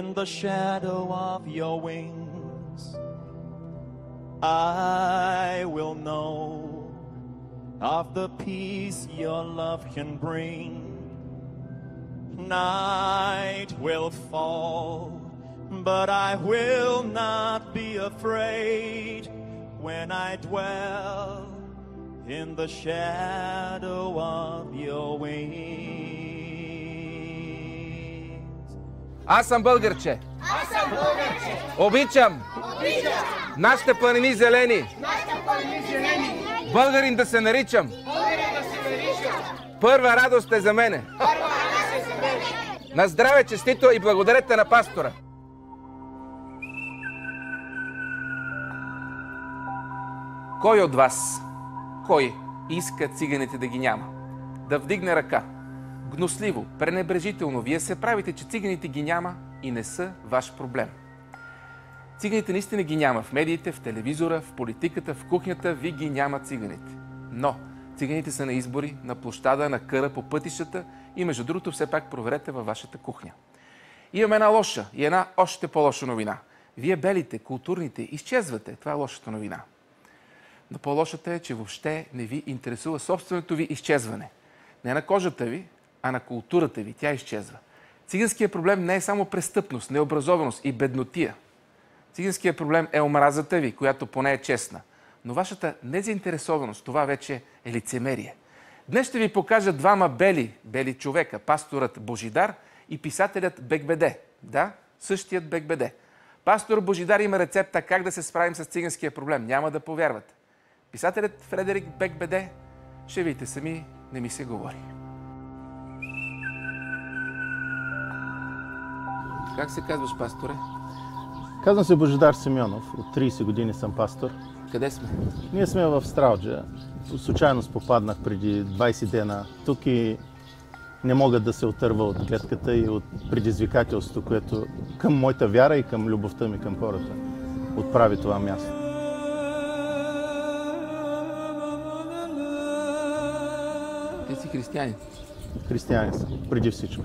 in the shadow of your wings. I will know of the peace your love can bring. Night will fall, but I will not be afraid when I dwell in the shadow of your wings. Аз съм българче. Аз съм българче. Обичам Обичам. нашите планини зелени. Нашите планини зелени. Българин да се наричам. Българин да се наричам. Първа радост е за мене. Първа радост е за мен. На здраве, честито и благодарете на пастора. Кой от вас, кой иска циганите да ги няма? Да вдигне ръка. Гносливо, пренебрежително, вие се правите, че циганите ги няма и не са ваш проблем. Циганите наистина ги няма в медиите, в телевизора, в политиката, в кухнята, ви ги няма циганите. Но циганите са на избори, на площада, на къра, по пътищата и между другото все пак проверете във вашата кухня. Имаме една лоша и една още по-лоша новина. Вие белите, културните, изчезвате. Това е лошата новина. Но по-лошата е, че въобще не ви интересува собственото ви изчезване. Не на кожата ви, а на културата ви. Тя изчезва. Циганският проблем не е само престъпност, необразованост и беднотия. Циганският проблем е омразата ви, която поне е честна. Но вашата незаинтересованост, това вече е лицемерие. Днес ще ви покажа двама бели, бели човека, пасторът Божидар и писателят Бекбеде. Да, същият Бекбеде. Пастор Божидар има рецепта как да се справим с циганския проблем. Няма да повярвате. Писателят Фредерик Бекбеде, ще видите сами, не ми се говори. Как се казваш, пасторе? Казвам се Божидар Симеонов. От 30 години съм пастор. Къде сме? Ние сме в Страуджа. Случайно попаднах преди 20 дена тук и не мога да се отърва от гледката и от предизвикателството, което към моята вяра и към любовта ми към хората отправи това място. Ти си християнин. Християни съм, преди всичко.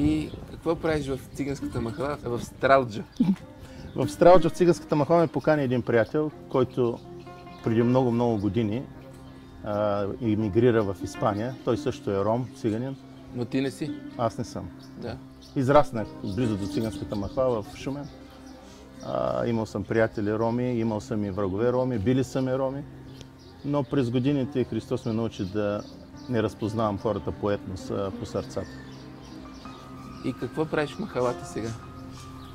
И какво правиш в циганската махала в Стралджа? В Страуджа в циганската махала ме покани един приятел, който преди много-много години а, иммигрира в Испания. Той също е ром, циганин. Но ти не си. Аз не съм. Да. Израснах близо до циганската махала в Шумен. А, имал съм приятели роми, имал съм и врагове роми, били са ме роми. Но през годините Христос ме научи да не разпознавам хората по етнос, а по сърцата. И какво правиш в махалата сега?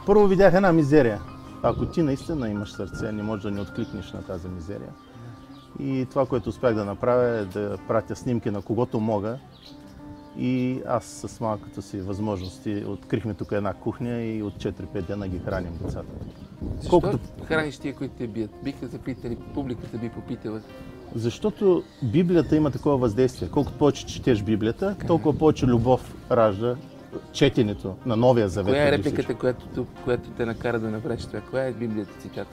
Първо видях една мизерия. Ако ти наистина имаш сърце, не можеш да не откликнеш на тази мизерия. И това, което успях да направя е да пратя снимки на когото мога. И аз с малкото си възможности открихме тук една кухня и от 4-5 дена ги храним децата. Защо Колкото- храниш тия, които те бият? Биха те питали, публиката би попитала. Защото Библията има такова въздействие. Колкото повече четеш Библията, толкова повече любов ражда четенето на Новия Завет. Коя е репликата, която, която те накара да направиш това? Коя е Библията цитат?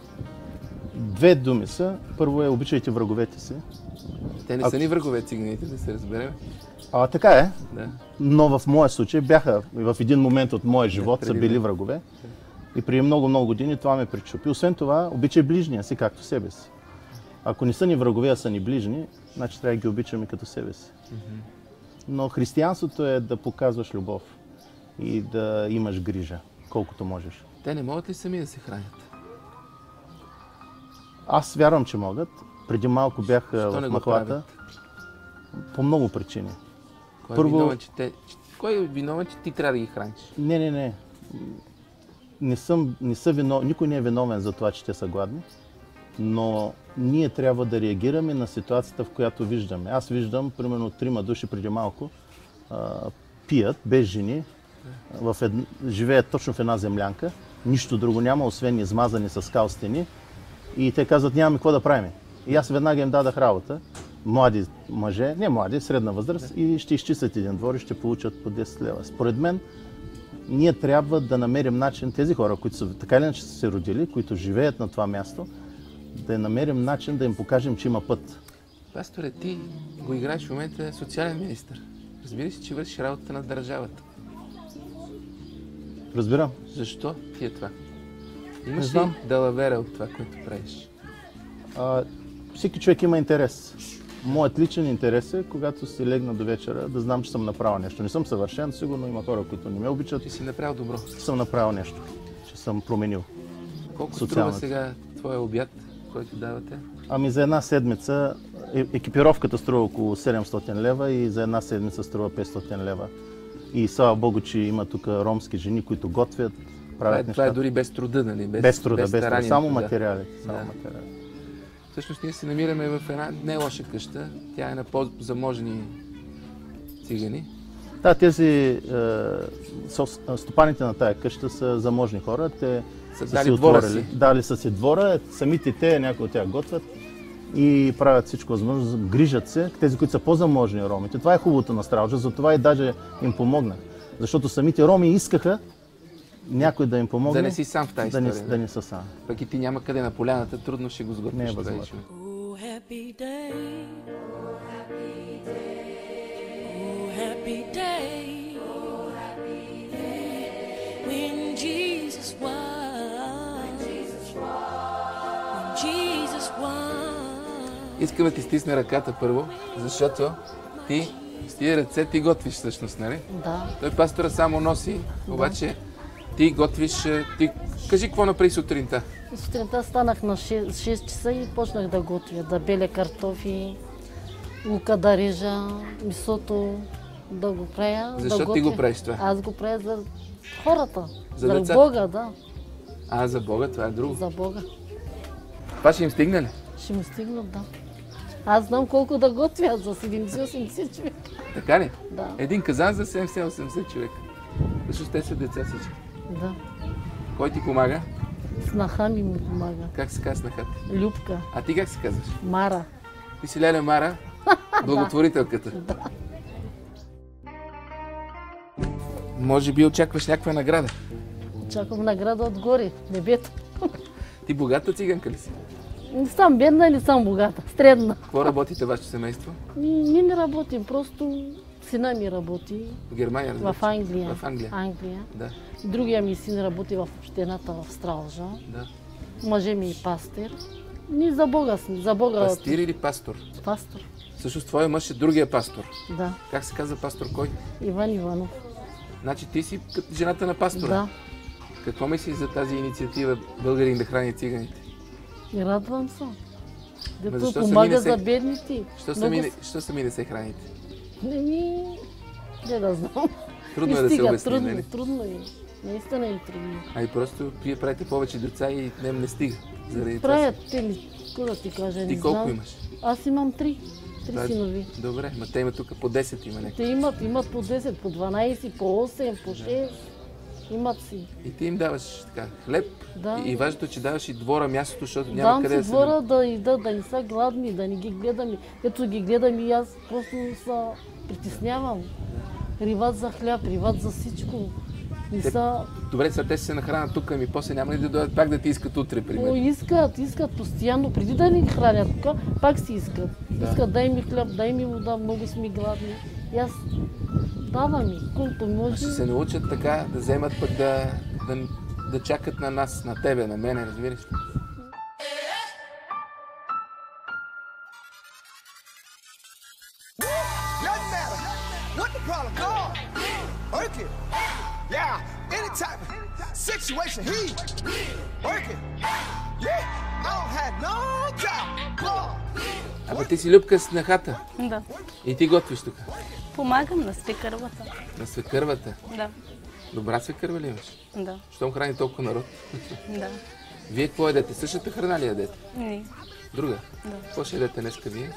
Две думи са. Първо е обичайте враговете си. Те не Ако- са ни врагове циганите, да се разберем. А, така е. Да. Но в моя случай бяха в един момент от моя живот са преди били време. врагове. И преди много-много години това ме причупи. Освен това, обичай ближния си, както себе си. Ако не са ни врагове, а са ни ближни, значи трябва да ги обичаме като себе си. Но християнството е да показваш любов и да имаш грижа, колкото можеш. Те не могат ли сами да се хранят? Аз вярвам, че могат. Преди малко бях не в махлата. По много причини. Кой Първо- е виновен, че те... Кой е виновен, че ти трябва да ги храниш? Не, не, не. Не, съм, не са вино... Никой не е виновен за това, че те са гладни, но ние трябва да реагираме на ситуацията, в която виждаме. Аз виждам, примерно, трима души преди малко а, пият без жени, в ед... живеят точно в една землянка, нищо друго няма, освен измазани с скал стени и те казват, нямаме какво да правим. И аз веднага им дадах работа, млади мъже, не млади, средна възраст, и ще изчистят един двор и ще получат по 10 лева. Според мен, ние трябва да намерим начин, тези хора, които са така или иначе са се родили, които живеят на това място, да намерим начин да им покажем, че има път. Пасторе, ти го играеш в момента социален министр. Разбира се, че вършиш работата на държавата. Разбирам. Защо ти е това? Имаш Не ли знам. далавера от това, което правиш? А, всеки човек има интерес. Моят личен интерес е, когато си легна до вечера, да знам, че съм направил нещо. Не съм съвършен, сигурно има хора, които не ме обичат. Ти си направил добро. съм направил нещо, че съм променил. Колко струва Социалната. сега твоя обяд, който давате? Ами за една седмица е- екипировката струва около 700 лева и за една седмица струва 500 лева. И слава Богу, че има тук ромски жени, които готвят, Това е, правят това е неща. дори без труда, нали? Без, без труда, без, труда. старанието, Само материали. Само Да. материали. Всъщност ние се намираме в една не лоша къща. Тя е на по-заможни цигани. Да, тези е, стопаните на тая къща са заможни хора. Те Са са дали си отворили. Дали са си двора, самите те, някои от тях готвят и правят всичко възможно, грижат се. Тези, които са по-заможни ромите. Това е хубавото на Стралджа, затова и даже им помогнах. Защото самите роми искаха някой да им помогне. Да не си сам в тази да не, история, да да. не са сам. Пък и ти няма къде на поляната, трудно ще го сготвиш. Не е възможно. човек. Oh, happy day. Oh, happy day. When Jesus won. When Jesus won. Искам да ти стисна ръката първо, защото ти с тия ръце ти готвиш всъщност, нали? Да. Той пастора само носи, обаче ти готвиш, е, ти кажи какво направи сутринта. Сутринта станах на 6, 6 часа и почнах да готвя. Да беля картофи, лука да режа, месото да го правя. Защо да ти го правиш това? Аз го правя за хората. За за децата? Бога, да. А, за Бога, това е друго. За Бога. Това ще им стигне ли? Ще ми стигнат, да. Аз знам колко да готвя за 70-80 човека. Така ли? Да. Един казан за 70-80 човека. Защото те са деца всички. Да. Кой ти помага? Снаха ми ми помага. Как се казва снахата? Любка, А ти как се казваш? Мара. Ти си Леля Мара, благотворителката. Може би очакваш някаква награда. Очаквам награда отгоре, небето. Ти богата циганка ли си? Не съм бедна или съм богата? Средна. Какво работите вашето семейство? Ние не работим, просто сина ми работи В Германия, разбира в. Англия. В Англия. Англия. Да, Другия ми син работи в общината в Стралжа. да. Мъже ми е пастир. Ние за Бога сме, за Бога. Пастир или пастор? Пастор. Всъщност твоя мъж е другия пастор. Да. Как се казва пастор кой? Иван Иванов. Значи ти си като жената на пастора. Да. Какво мислиш за тази инициатива Българин да храни циганите? И радвам се. Дето защо помага за бедните. Що Много сами, с- що сами не се храните? Не ми... Не да знам. Трудно е да се обясни, трудно, нали? трудно е. Наистина е трудно. А и просто вие правите повече деца и нем не стига. Заради. Правят те ми, какво да ти кажа, Ти не колко знам. имаш? Аз имам три. Три Това е- синови. Добре, ма те има тук по 10 има някакви. Те имат, имат по 10, по 12, по 8, по 6. Имат си. И ти им даваш така хлеб. Да. И, важното е, че даваш и двора мястото, защото няма Давам къде да се... двора да идат, да не са гладни, да не ги гледам. Ето ги гледам и аз просто се притеснявам. Риват за хляб, риват за всичко. Не Те- са... Добре, сега те се нахранят тук, ами после няма ли да дойдат пак да ти искат утре, О, примерно? искат, искат постоянно, преди да ни хранят тук, пак си искат. Да. Искат, дай ми хляб, дай ми вода, много сме гладни. И аз давам ми, колкото може. Ще се научат така да вземат пък да, да, да чакат на нас, на тебе, на мене, разбираш ли? Situation, He. Yeah, I don't have no. Абе ти си Любка с нахата Да. и ти готвиш тук. Помагам на свекървата. На свекървата. Да. Добра свекърва ли имаш? Да. Щом храни толкова народ. Да. Вие какво ядете? Същата храна ли ядете? Не. Друга? Да. Какво ще ядете днеска вие?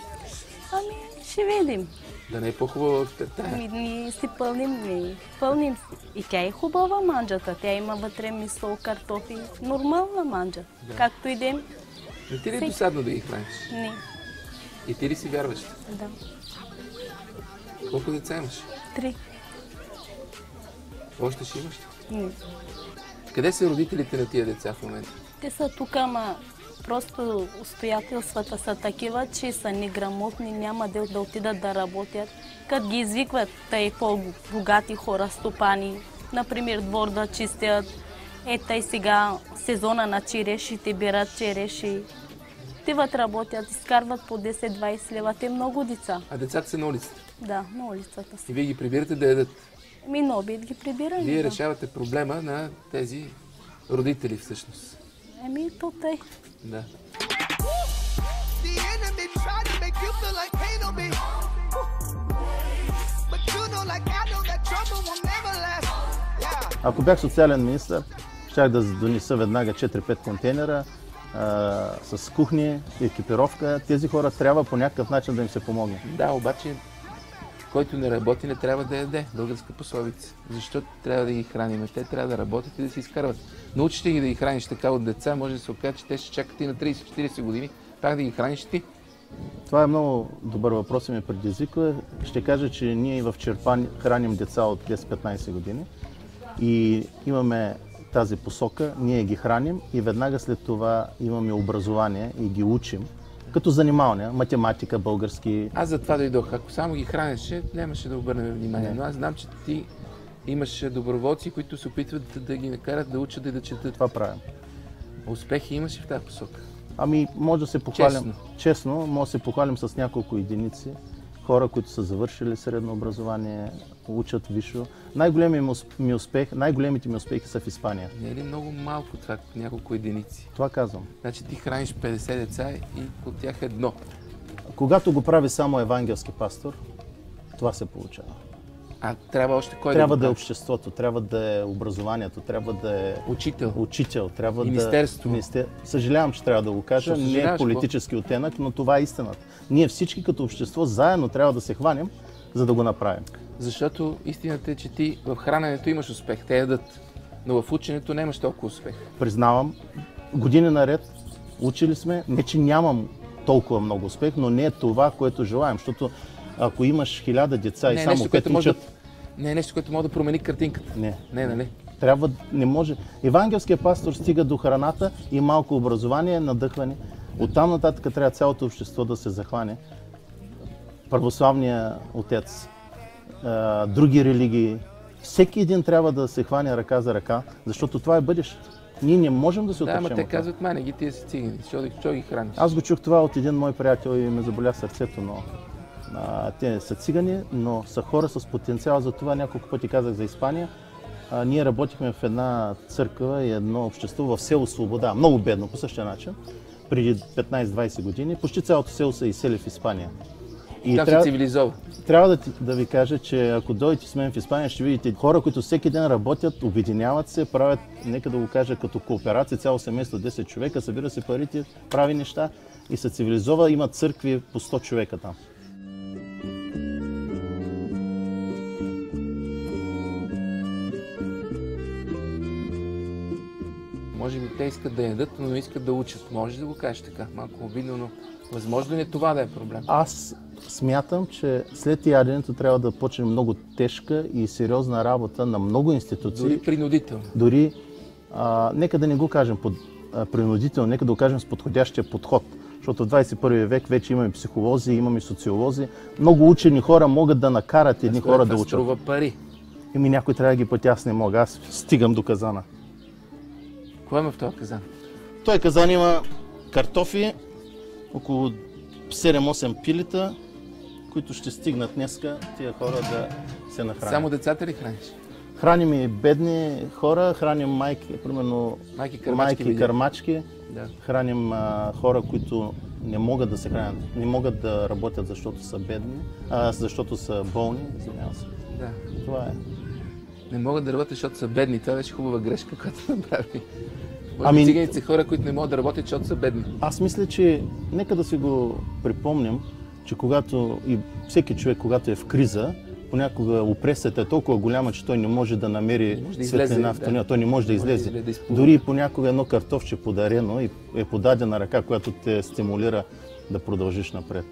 Ами, ще видим. Да не е по-хубаво от тая. Ами, ние си пълним, ние пълним. И тя е хубава манджата. Тя има вътре мисъл, картофи. Нормална манджа. Както идем, Не ти ли е досадно да ги храниш? не. И ти ли си вярваш? Да. Колко деца имаш? Три. Още ще имаш? Не. Къде са родителите на тия деца в момента? Те са тук, ама просто обстоятелствата са такива, че са неграмотни, няма да, да отидат да работят. Като ги извикват тъй по-богати хора, стопани, например, двор да чистят. Ето и сега сезона на черешите, берат череши. Тиват работят, изкарват по 10-20 лева. Те много деца. А децата са на улицата. Да, на улицата са. И вие ги прибирате да ядат. Ми на обид ги прибираме. Вие да. решавате проблема на тези родители всъщност. Еми, то тъй. Да. Ако бях социален министр, щях да донеса веднага 4-5 контейнера а, с кухни, екипировка. Тези хора трябва по някакъв начин да им се помогне. Да, обаче, който не работи, не трябва да яде. Българска пословица. Защо трябва да ги храним? Те трябва да работят и да се изкарват. Научите ги да ги храниш така от деца, може да се окаже, че те ще чакат и на 30-40 години, пак да ги храниш ти. Това е много добър въпрос и ме предизвиква. Ще кажа, че ние в Черпан храним деца от 10-15 години и имаме тази посока, ние ги храним и веднага след това имаме образование и ги учим, като занимаване, математика, български. Аз за това дойдох. Ако само ги хранеше, нямаше да обърнем внимание. Не. Но аз знам, че ти имаш доброволци, които се опитват да, да ги накарат да учат и да четат. Това правим. Успехи имаш и в тази посока. Ами, може да се похвалим. Честно. Честно, може да се похвалим с няколко единици. Хора, които са завършили средно образование, учат висше. Най-големият ми усп- ми успех, най-големите ми успехи са в Испания. Не е ли много малко това, няколко единици? Това казвам. Значи ти храниш 50 деца и от тях едно. Когато го прави само евангелски пастор, това се получава. А трябва още кой трябва да, да е обществото, трябва да е образованието, трябва да е? Учител. учител, трябва Министерство. да... Министер... Съжалявам, че трябва да го кажа. Не е политически оттенък, но това е истината. Ние всички като общество заедно трябва да се хванем, за да го направим. Защото истината е, че ти в храненето имаш успех. Те ядат. Но в ученето нямаш толкова успех. Признавам, години наред учили сме, не че нямам толкова много успех, но не е това, което желаем, защото ако имаш хиляда деца и не е само нещо, пет учат, да... Не е нещо, което може да промени картинката. не, Не, нали? Трябва, не може. Евангелският пастор стига до храната и малко образование, надъхване. Оттам нататък трябва цялото общество да се захване. Православният отец, други религии. Всеки един трябва да се хване ръка за ръка, защото това е бъдещето. Ние не можем да се Да, ама отречем те казват, мане ги тия си цигани. Защо ги храниш? Аз го чух това от един мой приятел и ме заболя сърцето, но а, те са цигани, но са хора с потенциал. За това няколко пъти казах за Испания. А, ние работихме в една църква и едно общество в село Свобода, много бедно по същия начин, преди 15-20 години. Почти цялото село се изсели в Испания. И се трябва, цивилизова. трябва да, да ви кажа, че ако дойдете с мен в Испания, ще видите хора, които всеки ден работят, обединяват се, правят, нека да го кажа, като кооперация, цяло семейство, 10 човека, събира се парите, прави неща и се цивилизова, имат църкви по 100 човека там. Може би те искат да ядат, но искат да учат. Може да го кажеш така, малко обидно, но възможно ли е това да е проблем? Аз смятам, че след яденето трябва да почне много тежка и сериозна работа на много институции. Дори принудително. Дори, а, нека да не го кажем под, а, принудително, нека да го кажем с подходящия подход. Защото в 21 век вече имаме психолози, имаме социолози. Много учени хора могат да накарат едни Това хора да учат. струва пари. Еми някой трябва да ги пъти, аз не мога. Аз стигам до казана. Кой има в този казан? Той казан има картофи, около 7-8 пилита, които ще стигнат днеска тия хора да се нахранят. Само децата ли храниш? Храним и бедни хора, храним майки, примерно Майки кърмачки. майки кърмачки, Да. храним а, хора, които не могат да се хранят, не могат да работят, защото са бедни, а, защото са болни, извинявам се. да. Това е. Не могат да работят, защото са бедни. Това беше хубава грешка, която направи. Може Ами- циганите са хора, които не могат да работят, защото са бедни. Аз мисля, че нека да си го припомним, че когато и всеки човек, когато е в криза, понякога опресията е толкова голяма, че той не може да намери може да светлина излезе, в да. тунела, той не може да Не може да излезе. излезе. Дори и понякога едно картофче подарено и е подадена ръка, която те стимулира да продължиш напред.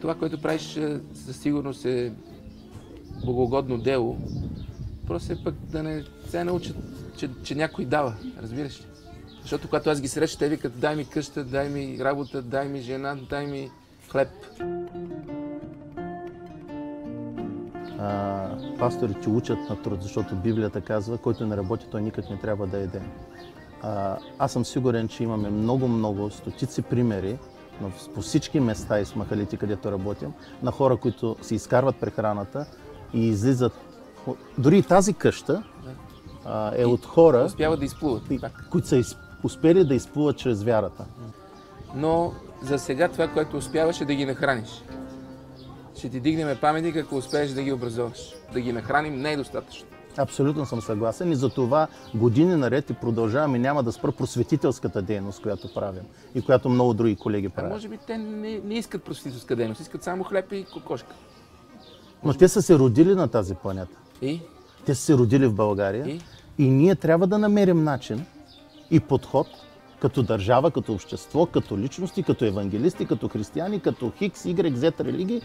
Това, което правиш, е, със сигурност е богогодно дело. Просто е пък да не се научат, че, че някой дава. Разбираш ли? Защото когато аз ги срещам, те викат, дай ми къща, дай ми работа, дай ми жена, дай ми хлеб. а, пасторите учат на труд, защото Библията казва, който не работи, той никак не трябва да еде. А, аз съм сигурен, че имаме много-много стотици примери но по всички места и с махалите, където работим, на хора, които си изкарват прехраната и излизат. Дори и тази къща а, е от хора, Успяват да изплуват. и- които са из- успели да изплуват чрез вярата. Но за сега това, което успяваш е да ги нахраниш. Ще ти дигнем паметник, ако успееш да ги образоваш. Да ги нахраним не е достатъчно. Абсолютно съм съгласен и за това години наред и продължаваме няма да спра просветителската дейност, която правим и която много други колеги А правят. може би те не, не искат просветителска дейност, искат само хлеб и кокошка. Но те са се родили на тази планета. И? Те са се родили в България И? и ние трябва да намерим начин и подход като държава, като общество, като личности, като евангелисти, като християни, като Хикс, Y, Z религии.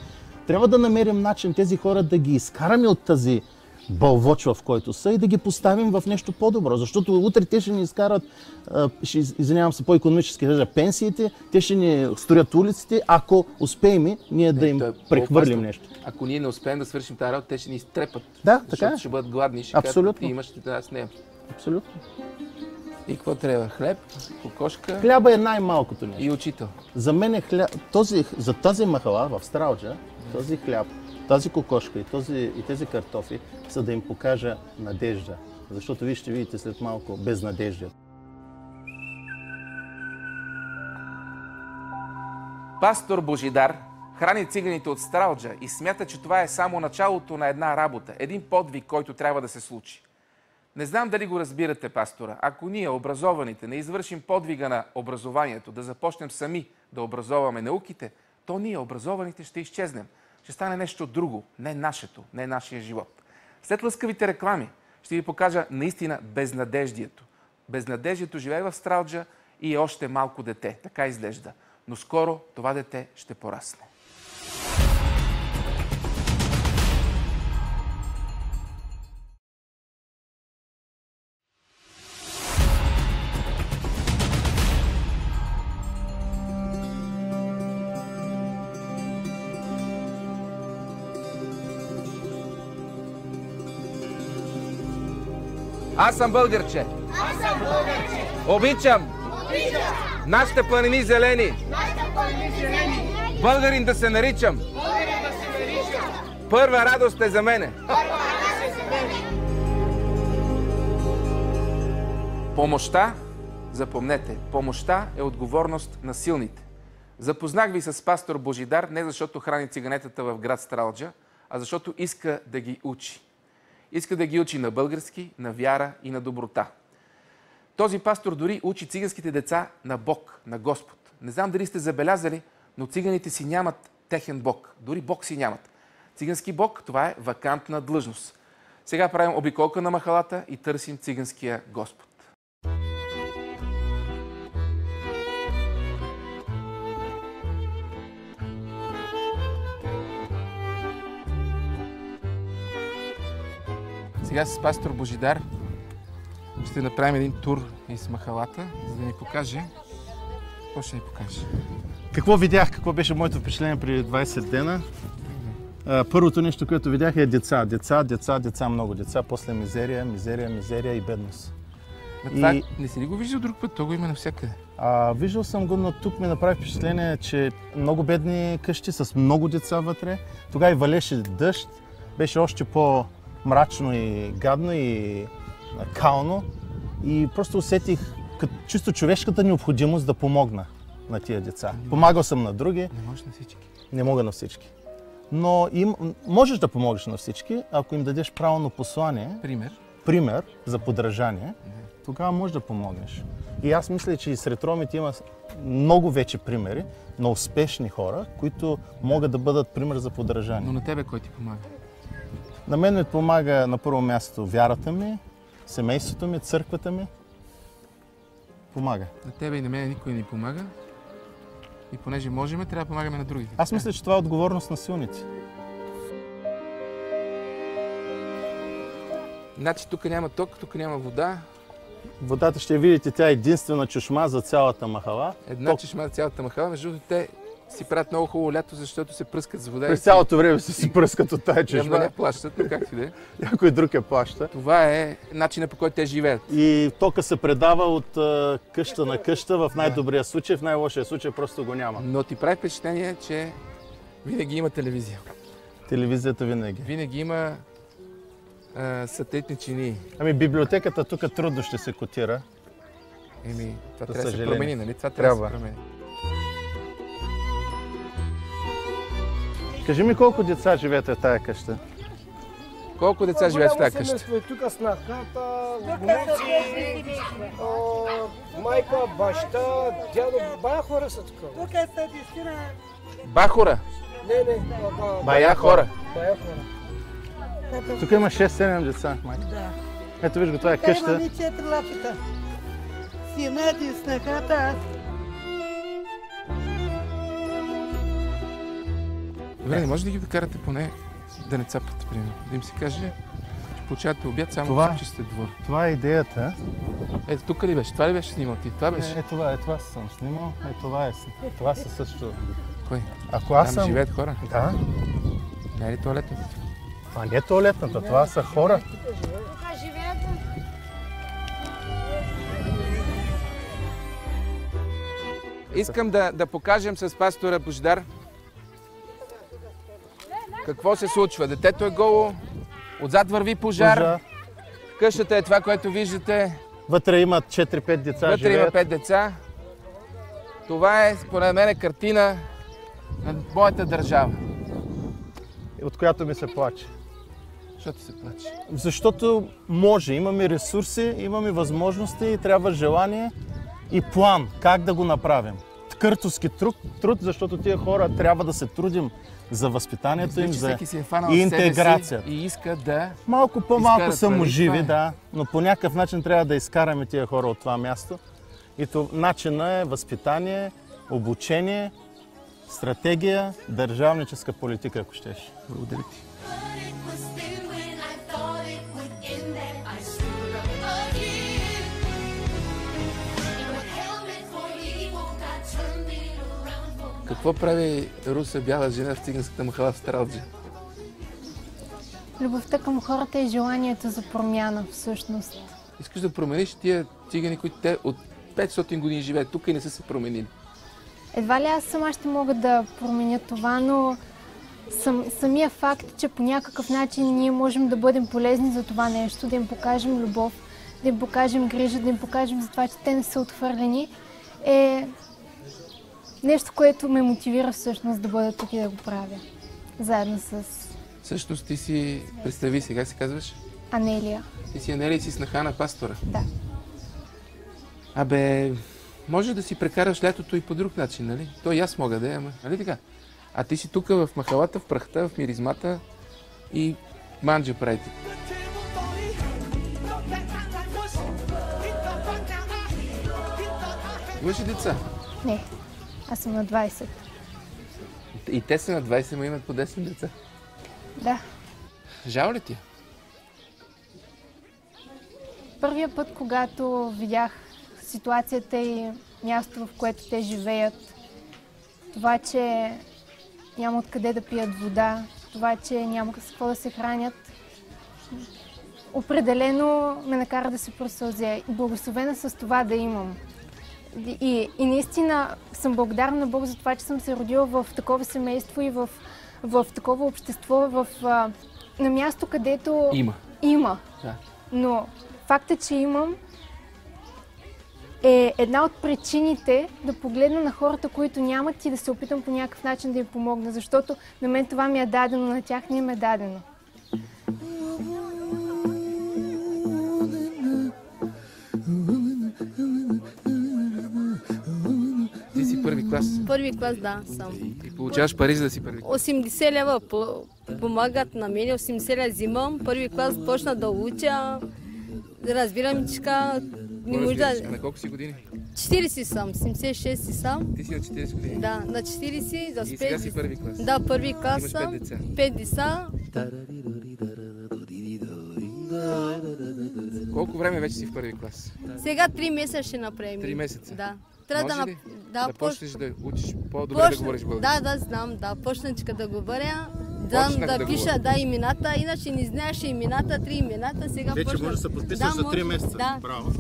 Трябва да намерим начин тези хора да ги изкараме от тази бълвоч, в който са и да ги поставим в нещо по-добро. Защото утре те ще ни изкарат, ще, из- извинявам се по-економически кажа, пенсиите, те ще ни строят улиците, ако успеем ние да им е прехвърлим нещо. Ако ние не успеем да свършим тази работа, те ще ни изтрепат. Да, така е. ще бъдат гладни ще Абсолютно. кажат, ти имаш, ти аз не. Абсолютно. И какво трябва? Хлеб, кокошка Хляба е най-малкото нещо. и учител. За мен е хля... този, за тази махала в Страуджа, този хляб, тази кокошка и, този, и тези картофи са да им покажа надежда. Защото вие ще видите след малко безнадежда. Пастор Божидар храни циганите от Стралджа и смята, че това е само началото на една работа, един подвиг, който трябва да се случи. Не знам дали го разбирате, пастора. Ако ние, образованите, не извършим подвига на образованието, да започнем сами да образоваме науките, то ние, образованите, ще изчезнем. Ще стане нещо друго, не нашето, не нашия живот. След лъскавите реклами ще ви покажа наистина безнадеждието. Безнадеждието живее в Стралджа и е още малко дете. Така изглежда. Но скоро това дете ще порасне. Аз съм българче. Аз съм българче. Обичам Обичам нашите планини зелени. нашите планини зелени. Българин да се наричам. Българин да се нарича. Първа радост е за мене. Първа радост е за мене. Помощта, запомнете, помощта е отговорност на силните. Запознах ви с пастор Божидар не защото храни циганетата в град Стралджа, а защото иска да ги учи. Иска да ги учи на български, на вяра и на доброта. Този пастор дори учи циганските деца на Бог, на Господ. Не знам дали сте забелязали, но циганите си нямат техен Бог. Дори Бог си нямат. Цигански Бог, това е вакантна длъжност. Сега правим обиколка на махалата и търсим циганския Господ. Сега с пастор Божидар ще направим един тур из махалата, за да ни покаже. Какво ще ни покаже? Какво видях? Какво беше моето впечатление преди 20 дена? А, Първото нещо, което видях е деца. Деца, деца, деца, много деца. После мизерия, мизерия, мизерия и бедност. Ма това И- не си ли го виждал друг път? То го има навсякъде. А, виждал съм го, но тук ми направи впечатление, че много бедни къщи с много деца вътре. Тогава и валеше дъжд, беше още по-мрачно и гадно и кално. И просто усетих като чисто човешката необходимост да помогна на тия деца. Помагал съм на други, Не може на всички. не мога на всички. Но им, можеш да помогнеш на всички, ако им дадеш правилно послание, Пример. пример за подражание, тогава можеш да помогнеш. И аз мисля, че и сред ромите има много вече примери на успешни хора, които могат да бъдат пример за подражание. Но на тебе кой ти помага? На мен ми помага на първо място вярата ми, семейството ми, църквата ми. Помага. На тебе и на мен никой не помага. И понеже можем, трябва да помагаме на другите. Аз мисля, че това е отговорност на силните. Значи тук няма ток, тук няма вода. Водата ще видите, тя е единствена чушма за цялата махала. Една Ток- чешма за цялата махала. Между другото, те си правят много хубаво лято, защото се пръскат с вода. През цялото време си си пръскат от тая Явно не чешма. плащат, но както и да е. Някой друг я плаща. Това е начинът по който те живеят. И тока се предава от а, къща на къща в най-добрия случай, в най-лошия случай просто го няма. Но ти прави впечатление, че винаги има телевизия. Телевизията винаги. Винаги има а, сателитни чинии. Ами библиотеката тук трудно ще се котира. Еми, това трябва да се промени, нали? Това трябва, да Трябва. се промени. Кажи ми колко деца живеете в тая къща? Колко деца живеят в тази къща? семейство е тук с нахата, внуци, майка, баща, дядо, бая хора са тук. Тук е статистина. Бахора! Не, не, а, а, Бая хора! бая хора. Тук има 6-7 деца, майка. Да. Ето виж го, това е къща. ми четири лапита. Синът и снахата. Добре, не може да ги докарате поне да не цапате, примерно. Да им се каже, че получавате обяд само Това- в чистите двор. Това е идеята. Ето, тук ли беше? Това ли беше снимал ти? Това Е, беше? е, това, е, това съм снимал. Е, това е. Това са също. Кой? Ако аз Там съм... живеят хора. Да. Не е ли туалетната? Това не е туалетната, това са хора. Искам да, да покажем с пастора Бождар какво се случва. Детето е голо, отзад върви пожар, Пожар. къщата е това, което виждате, Вътре имат 4-5 деца вътре има живеят. пет деца. Това е, според мен, картина на моята държава. От която ми се плаче. Защото се плаче. Защото може, имаме ресурси, имаме възможности и трябва желание и план как да го направим. Къртовски труд, труд, защото тия хора трябва да се трудим за възпитанието им, Че за си е интеграцията. и иска да... Малко по-малко саможиви, пари, това е. да, но по някакъв начин трябва да изкараме тия хора от това място. И то, начина е възпитание, обучение, стратегия, държавническа политика, ако щеш. Благодаря ти. Какво прави руса бяла жена в циганската махала в Стралджа? Любовта към хората е желанието за промяна, всъщност. Искаш да промениш тия цигани, които те от 500 години живеят тук и не са се променили. Едва ли аз сама ще мога да променя това, но сам, самия факт, че по някакъв начин ние можем да бъдем полезни за това нещо, да им покажем любов, да им покажем грижа, да им покажем за това, че те не са отхвърлени, е нещо, което ме мотивира всъщност да бъда тук и да го правя. Заедно с Всъщност ти си, представи се, как се казваш? Анелия. Ти си Анели и си снаха на пастора. Да. Абе, може да си прекараш лятото и по друг начин, нали? То и аз мога да е, ама, нали така? А ти си тук в махалата, в прахта, в миризмата и манджа правите. Имаш ли деца? Не, аз съм на 20. И те са на 20, но имат по 10 деца. Да. Жал ли ти? е? Първия път, когато видях ситуацията и място, в което те живеят, това, че няма откъде да пият вода, това, че няма с какво да се хранят, определено ме накара да се просълзя. Благословена с това да имам. И, и, наистина съм благодарна на Бог за това, че съм се родила в такова семейство и в, в такова общество, в, а, на място, където Има. има. Да. Но факта, че имам, е една от причините да погледна на хората, които нямат и да се опитам по някакъв начин да им помогна, защото на мен това ми е дадено, на тях не им е дадено. Клас Първи клас, да, съм. и получаваш пари за да си първи клас. 80 лева по- помагат на мен, 80 лева взимам. Първи клас почна да уча, разбирам, че така не може да... А на колко си години? 40 съм, 76 си съм. Ти си на 40 години. Да, на 40 за И сега си първи клас. Да, първи клас Имаш съм. пет деца. 5 деца. Колко време вече си в първи клас? Сега 3 месеца ще направим. Три месеца? Да. трябва да... нап- да, поч- почнеш да учиш по-добре да почна- говориш български? Да, да, знам, да. Почначка да говоря. Да, Почнах да, да пиша, говоря. да, имената. Иначе не знаеше имената, три имената. Сега Вече почна... може да се подписваш за може, 3 месеца. Да. Браво.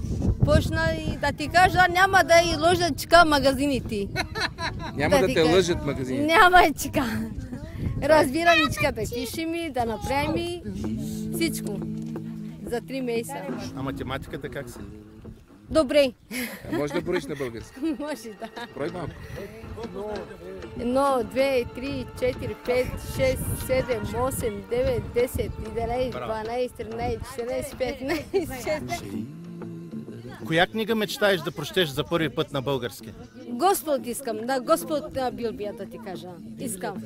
Почна и да ти кажа, няма да и ложат чека магазините. Няма да ти те кажа. лъжат магазините. Няма и чека. Разбирам чека да пиши ми, да направи ми всичко. За три месеца. А математиката как си? Добре. А може да броиш на български? Може да. Брой малко. Едно, две, три, четири, пет, шест, седем, осем, девет, десет, единайсет, Браво. дванайсет, тринайсет, четиринайсет, петнайсет, шестнайсет. Коя книга мечтаеш да прочетеш за първи път на български? Господ искам, да, Господ а, Библия да ти кажа. Искам.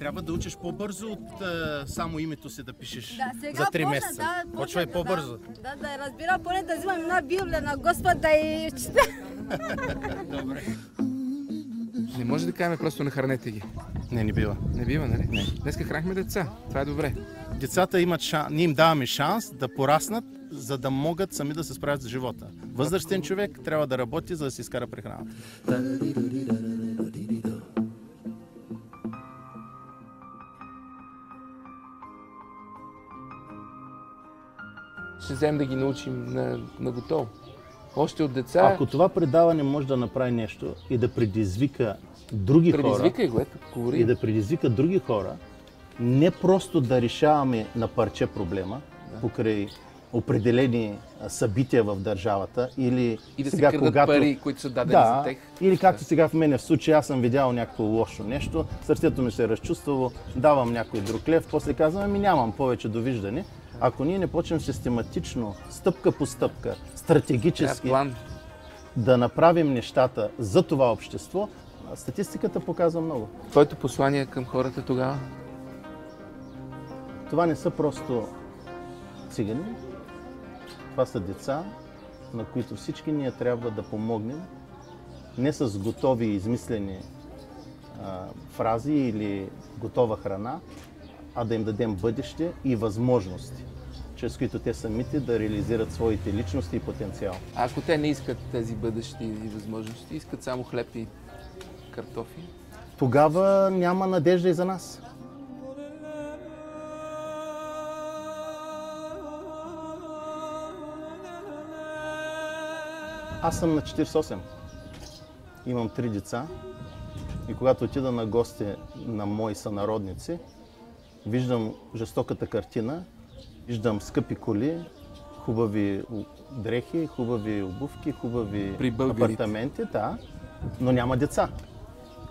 Трябва да учиш по-бързо от а, само името си да пишеш Да, сега за 3 почна, месеца. да, почна, Почвай да, по-бързо. Да, да, разбира, поне да взимам една Библия на Господ да я чета. Добре. Не може да кажем просто нахранете ги. Не, не бива. Не бива, нали? Не. Днеска хранихме деца. Това е добре. Децата имат шанс, ние им даваме шанс да пораснат, за да могат сами да се справят с живота. Възрастен човек трябва да работи, за да си изкара прехраната. Ще вземем да ги научим на, на готово. Още от деца. Ако това предаване може да направи нещо и да предизвика други Предизвикай хора, го, ето, и да предизвика други хора, не просто да решаваме на парче проблема, покрай определени събития в държавата или И да се сега, крадат когато... пари, които са дадени да, за тях. Или както сега в мене в случая, аз съм видял някакво лошо нещо, сърцето ми се е разчувствало, давам някой друг лев, после казвам, ами нямам повече довиждане. Ако ние не почнем систематично, стъпка по стъпка, стратегически план. да направим нещата за това общество, статистиката показва много. Твоето послание към хората тогава? Това не са просто цигани, това са деца, на които всички ние трябва да помогнем, не с готови измислени а, фрази или готова храна, а да им дадем бъдеще и възможности, чрез които те самите да реализират своите личности и потенциал. Ако те не искат тези бъдещи и възможности, искат само хлеб и картофи, Тогава няма надежда и за нас. Аз съм на 48. Имам три деца и когато отида на гости на мои сънародници, виждам жестоката картина, виждам скъпи коли, хубави дрехи, хубави обувки, хубави При българите. апартаменти, да, но няма деца.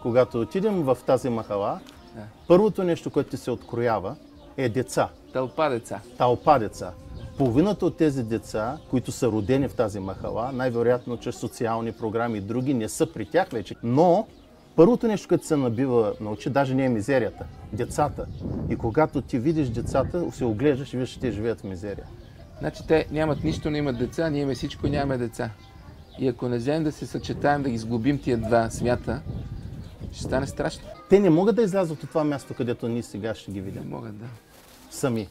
Когато отидем в тази махала, Да. първото нещо, което ти се откроява, е деца. тълпа деца. Тълпа деца. Половината от тези деца, които са родени в тази махала, най-вероятно чрез социални програми и други, не са при тях вече. Но първото нещо, което се набива на очи, даже не е мизерията. Децата. И когато ти видиш децата, се оглеждаш и виждаш, че те живеят в мизерия. Значи те нямат нищо, не имат деца, ние имаме всичко, нямаме деца. И ако не вземем да се съчетаем, да ги сглобим тия два смята, ще стане страшно. Те не могат да излязат от това място, където ние сега ще ги видим. Не могат, да. Сами.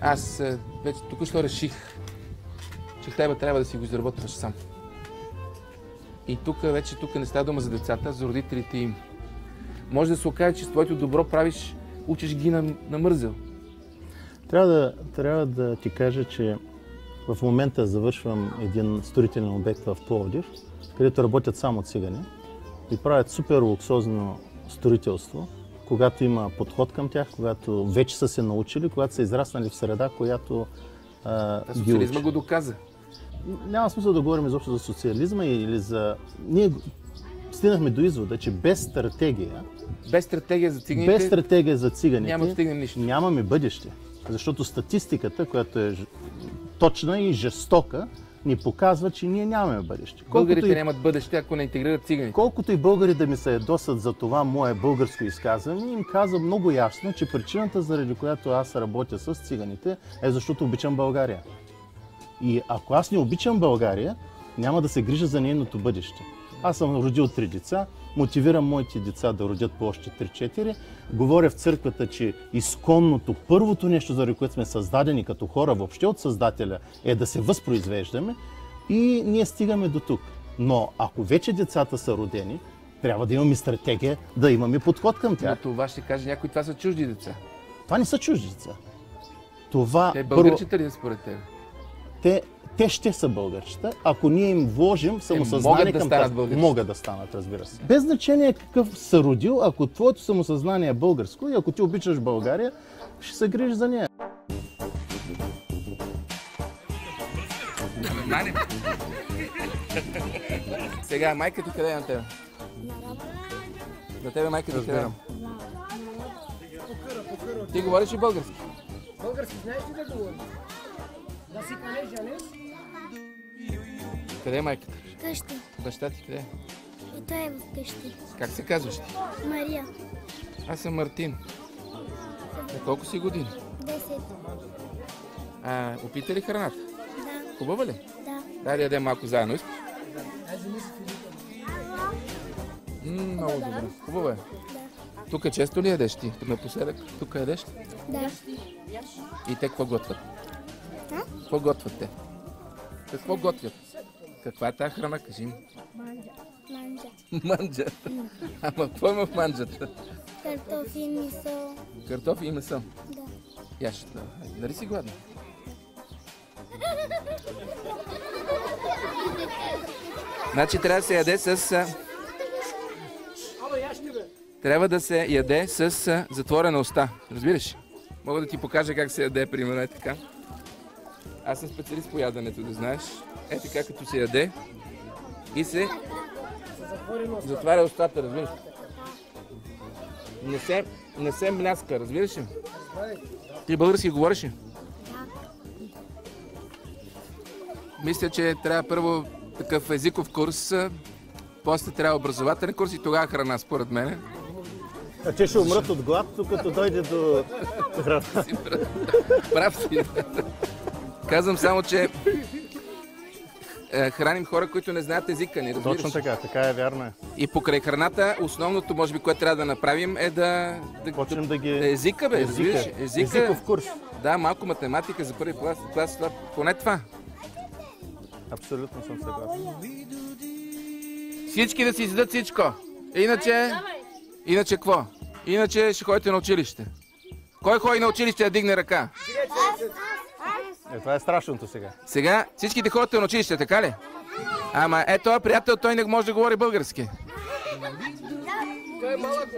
Аз е, вече току-що реших, че хлеба трябва да си го изработваш сам. И тук вече тук не става дума за децата, за родителите им. Може да се окаже, че с твоето добро правиш, учиш ги на, на мързел. Трябва да, трябва да ти кажа, че в момента завършвам един строителен обект в Пловдив, където работят само цигани и правят супер луксозно строителство, когато има подход към тях, когато вече са се научили, когато са израснали в среда, която а, А социализма го доказа. Няма смисъл да говорим изобщо за социализма или за... Ние стигнахме до извода, че без стратегия, Без стратегия за циганите без стратегия за циганите, няма да стигнем нищо. нямаме бъдеще. Защото статистиката, която е точна и жестока, ни показва, че ние нямаме бъдеще. Българите и, нямат бъдеще, ако не интегрират циганите. колкото и българи да ми се ядосат за това мое българско изказване, им казвам много ясно, че причината, заради която аз работя с циганите, е защото обичам България. И ако аз не обичам България, няма да се грижа за нейното бъдеще. Аз съм родил три деца, мотивирам моите деца да родят по още 3-4. Говоря в църквата, че изконното, първото нещо, заради което сме създадени като хора, въобще от Създателя, е да се възпроизвеждаме и ние стигаме до тук. Но ако вече децата са родени, трябва да имаме стратегия, да имаме подход към Но тях. това ще каже някой, това са чужди деца. Това не са чужди деца. Това Те българчета ли са според теб? те, те ще са българчета, ако ние им вложим самосъзнание могат да към станат българчета. Могат да станат, разбира се. Без значение какъв са родил, ако твоето самосъзнание е българско и ако ти обичаш България, ще се грижиш за нея. Сега, майка ти къде е на тебе? На тебе майка ти къде е? Ти говориш и български? Български знаеш ли да говориш? Да си канеш, Жанес? Къде е майката? Къщи. Баща ти къде е? И той е в къщи. Как се казваш ти? Мария. Аз съм Мартин. На колко си години? 10. А, опита ли храната? Да. Хубава ли? Да. Дай да ядем малко заедно. Искаш? М, много добре. Хубаво е. Тук често ли ядеш ти? Напоследък тук ядеш ли? Да. И те какво готвят? А? Какво готвят те? Какво готвят? Каква е тази храна? Кажи ми. Манджа. Манджа. Манджа. Ама какво има в манджата? Картофи, мисъл. Картофи и месо. Да. Я ще... Нали си гладна? Значи трябва да се яде с... Трябва да се яде с затворена уста. Разбираш? Мога да ти покажа как се яде, примерно е така. Аз съм специалист по яденето, да знаеш. Е така, като се яде и се затваря устата, разбираш? Не се, не се мляска, разбираш ли? Ти български говориш ли? Мисля, че трябва първо такъв езиков курс, после трябва образователен курс и тогава храна, според мен. А те ще умрат от глад, докато дойде до храна. Прав си. Казвам само, че храним хора, които не знаят езика ни, разбираш? Точно така, така е вярно. е. И покрай храната, основното, може би, което трябва да направим е да... да Почнем да ги... Езика, бе, Езика. разбираш? Езика. Езиков курс. Да, малко математика за първи клас, клас това, поне това. Абсолютно съм съгласен. Всички да си издадат всичко. Иначе... Иначе какво? Иначе ще ходите на училище. Кой ходи на училище да дигне ръка? Е, това е страшното сега. Сега всичките ходите на училище, така ли? Ама ето, този приятел, той не може да говори български. Той е малък.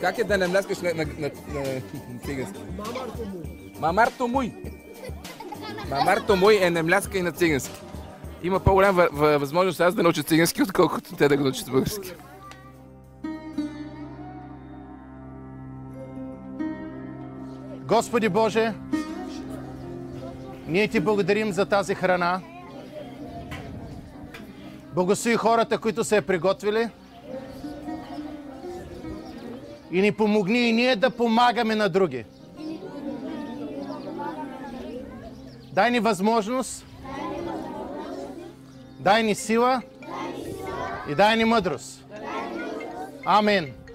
Как е да не мляскаш на, на, на, на, на цигански? Мамарто муй. Мамарто муй е не мляска и на цигански. Има по-голям въ- въ- възможност аз да науча цигански, отколкото те да го научат български. Господи Боже, ние ти благодарим за тази храна. Благослови хората, които се е приготвили. И ни помогни и ние да помагаме на други. Дай ни възможност, дай ни сила и дай ни мъдрост. Амин.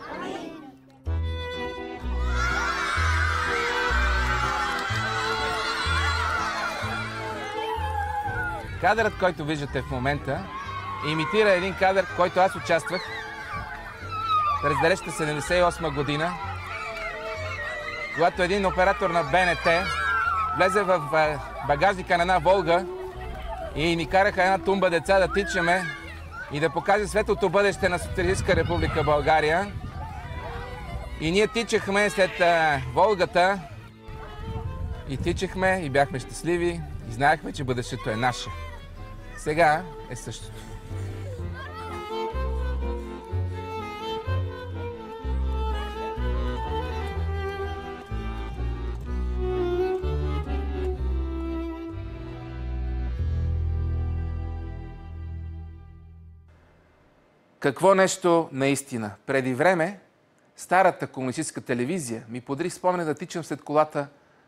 Кадърът, който виждате в момента, имитира един кадър, който аз участвах през далечната 78 година, когато един оператор на БНТ влезе в багажника на една Волга и ни караха една тумба деца да тичаме и да покаже светлото бъдеще на Социалистическа република България. И ние тичахме след а, Волгата и тичахме и бяхме щастливи и знаехме, че бъдещето е наше. Сега е същото. Какво нещо наистина? Преди време старата комунистическа телевизия ми подари спомене да тичам след колата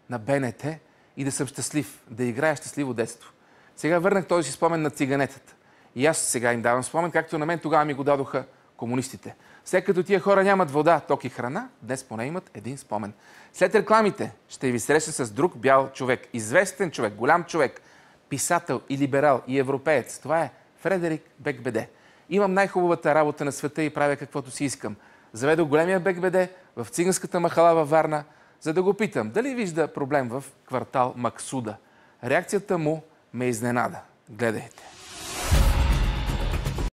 на БНТ и да съм щастлив, да играя щастливо детство. Сега върнах този си спомен на циганетата. И аз сега им давам спомен, както на мен тогава ми го дадоха комунистите. След като тия хора нямат вода, ток и храна, днес поне имат един спомен. След рекламите ще ви среща с друг бял човек, известен човек, голям човек, писател и либерал и европеец. Това е Фредерик Бекбеде. Имам най-хубавата работа на света и правя каквото си искам. Заведох големия Бекбеде в циганската махала във Варна, за да го питам дали вижда проблем в квартал Максуда. Реакцията му ме изненада. Гледайте.